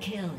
kill.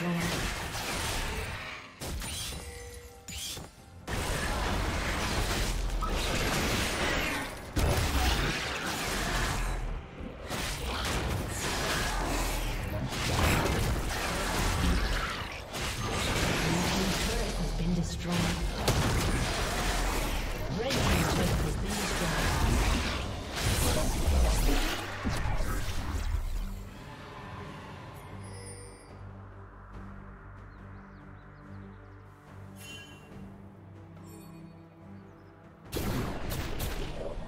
Has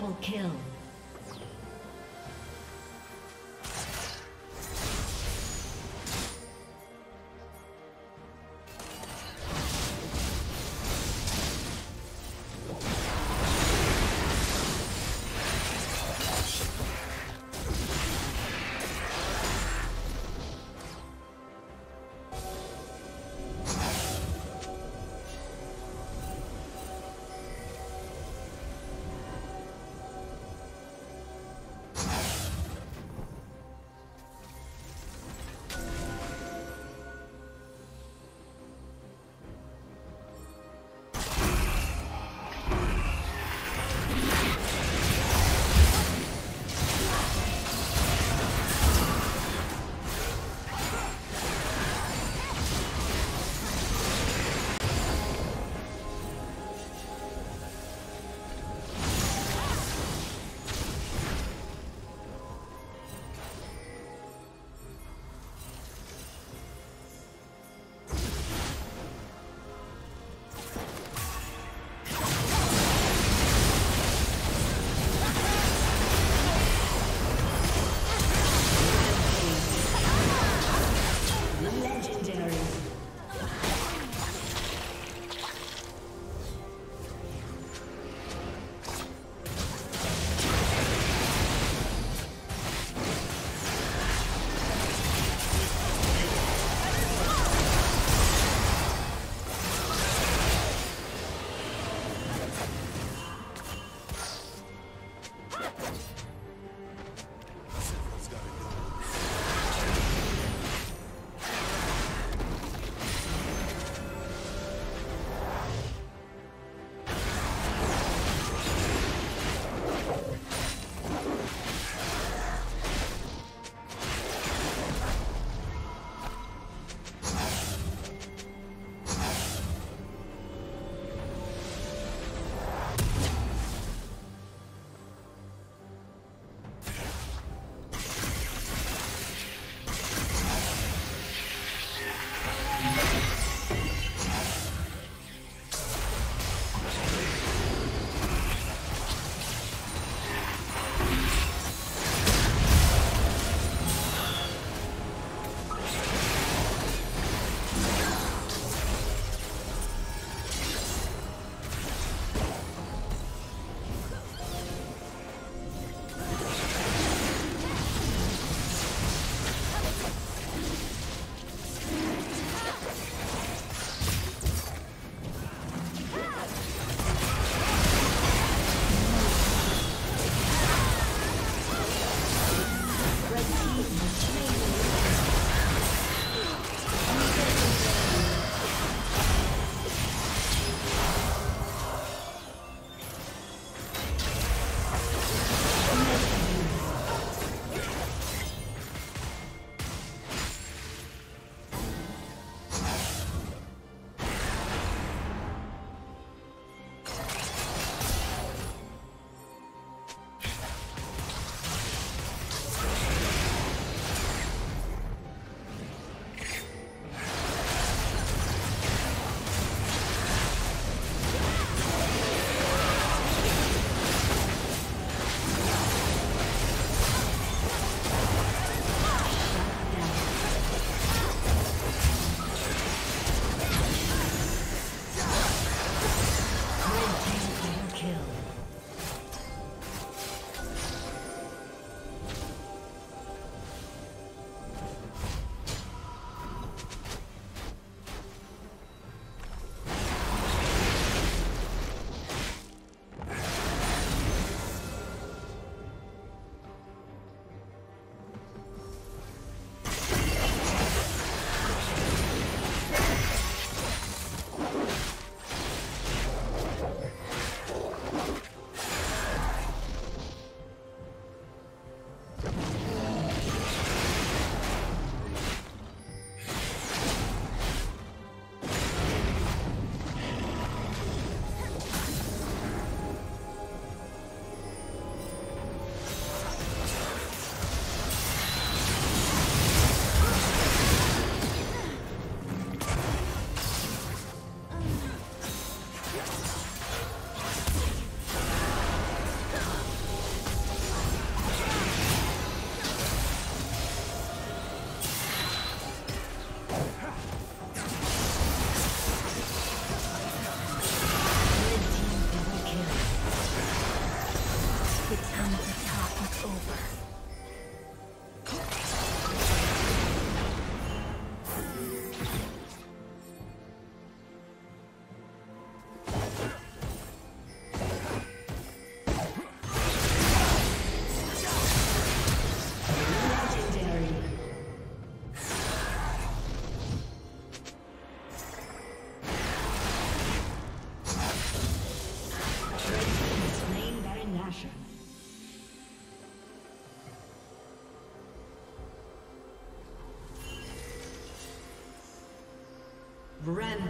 Double kill.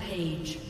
Rampage.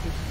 Thank you.